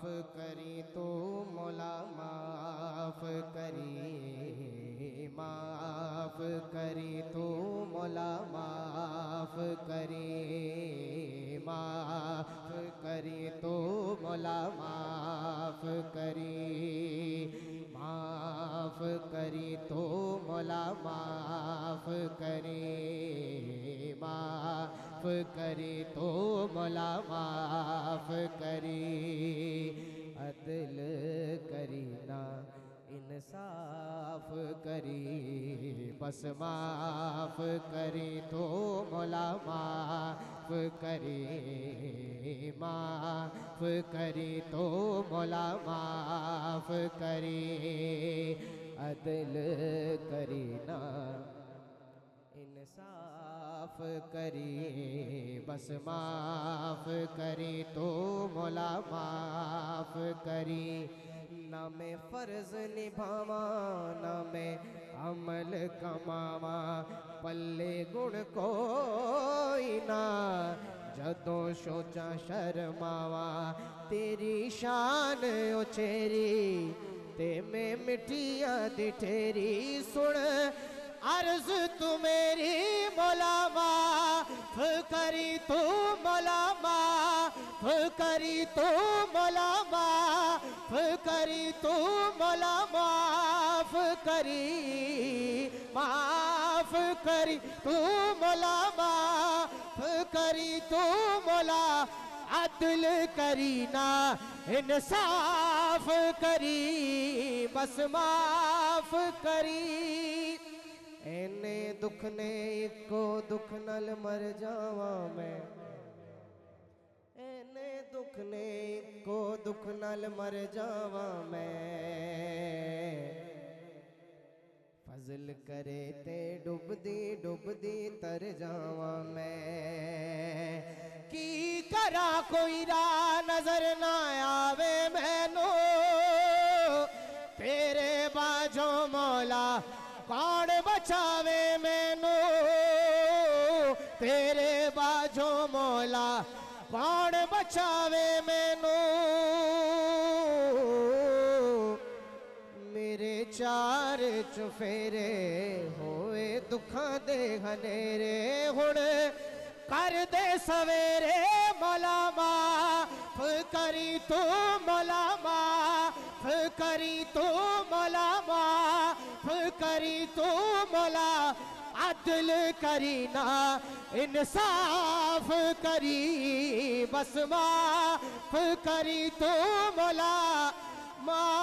माफ़ करी तो मौला माफ़ करी माफ़ करी तो मौला माफ़ करी माफ़ करी तो मौला माफ़ करी माफ़ करी तो मौला माफ़ माफ़ करी तो मौला माफ़ करी। अदल करी ना, इंसाफ करी। बस माफ़ करी तो मौला माफ़ करी। माफ़ करी तो मौला माफ़ करी। अदल करी ना इंसाफ करी, बस माफ़ करी तो मोला माफ़ करी। ना मैं फ़र्ज़ निभावा, ना मैं अमल कमावा, पल्ले गुण कोई ना। जदों सोचा शर्मावा, तेरी शान उचेरी ते मैं मिठिया दिठेरी सुन अर्ज तू मेरी मौला माफ करी तू मौला माफ करी तू मौला माफ करी तू मौला माफ करी माफ करी तू मौला माफ करी तू मौला अदल करी ना इंसाफ करी बस माफ करी एने दुख ने इको दुख नल मर जावा मैं। एने दुख ने इको दुख नल मर जावा मैं। फजल करे ते डुबदी डुबदी तर जावा मैं। की करा कोई राह नज़र ना आवे मैनू। तेरे बाजो कौन बचावे मैनू। तेरे बाजो मौला कौन बचावे मैनू। मेरे चार चुफेरे होए दुखा दे हनेरे। हुण कर दे सवेरे मौला करी तू मौला माफ़ करी तू मौला माफ़ करी तू मौला अदल करी ना इंसाफ करी बस माफ करी तू मौला माफ मौला